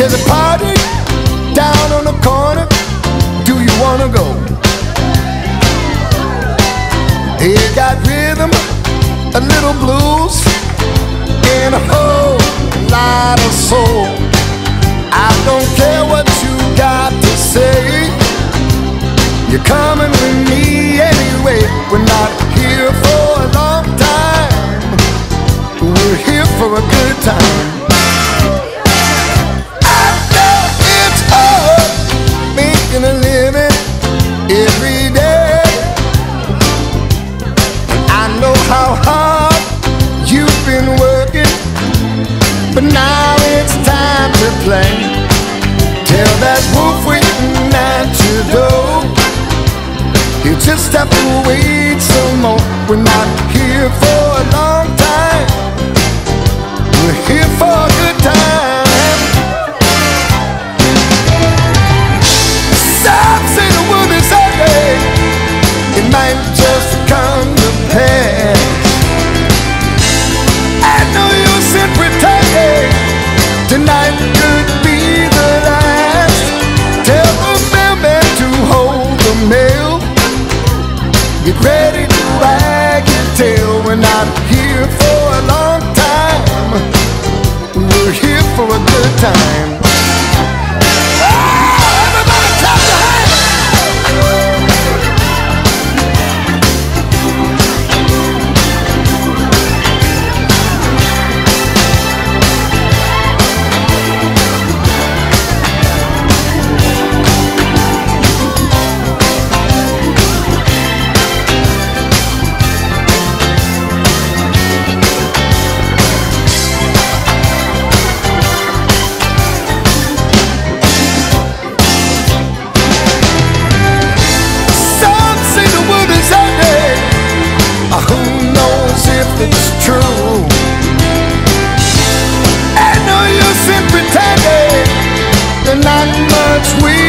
There's a party down on the corner. Do you wanna go? It got rhythm, a little blues, and a whole lot of soul. I don't care what you got to say. You're coming with me anyway. We're not here for a long time. We're here for a good time. just have to wait some more. We're not time. touch we